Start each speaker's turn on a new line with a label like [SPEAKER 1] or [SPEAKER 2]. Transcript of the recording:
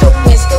[SPEAKER 1] goodness